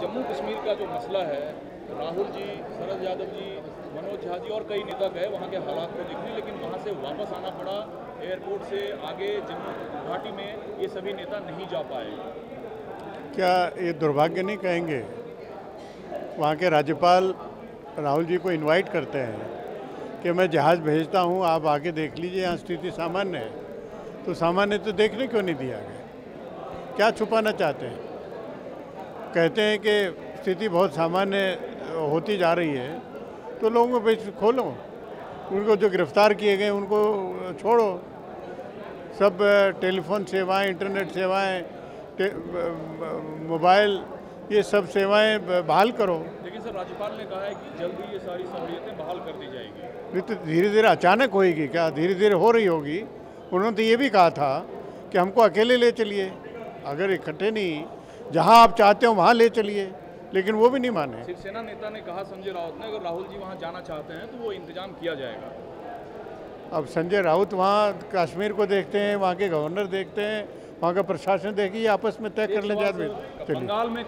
जम्मू कश्मीर का जो मसला है, राहुल जी, शरद यादव जी, मनोज झा जी और कई नेता गए वहाँ के हालात को देखने, लेकिन वहाँ से वापस आना पड़ा। एयरपोर्ट से आगे जम्मू घाटी में ये सभी नेता नहीं जा पाए। क्या ये दुर्भाग्य नहीं कहेंगे? वहाँ के राज्यपाल राहुल जी को इनवाइट करते हैं कि मैं जहाज़ भेजता हूँ, आप आके देख लीजिए, यहाँ स्थिति सामान्य है। तो सामान्य तो देखने क्यों नहीं दिया गया? क्या छुपाना चाहते हैं? कहते हैं कि स्थिति बहुत सामान्य होती जा रही है तो लोगों को बेच खोलो। उनको जो गिरफ़्तार किए गए उनको छोड़ो। सब टेलीफोन सेवाएँ इंटरनेट सेवाएँ मोबाइल ये सब सेवाएँ बहाल करो। लेकिन सर राज्यपाल ने कहा है कि जल्द ही ये सारी सहूलियतें बहाल कर दी जाएगी। नहीं तो धीरे धीरे अचानक होएगी क्या? धीरे धीरे हो रही होगी। उन्होंने तो ये भी कहा था कि हमको अकेले ले चलिए। अगर इकट्ठे नहीं जहाँ आप चाहते हो वहाँ ले चलिए। लेकिन वो भी नहीं माने। शिवसेना नेता ने कहा संजय राउत ने अगर राहुल जी वहाँ जाना चाहते हैं तो वो इंतज़ाम किया जाएगा। अब संजय राउत वहाँ कश्मीर को देखते हैं वहाँ के गवर्नर देखते हैं वहाँ का प्रशासन देखिए आपस में तय कर ले जाए बंगाल में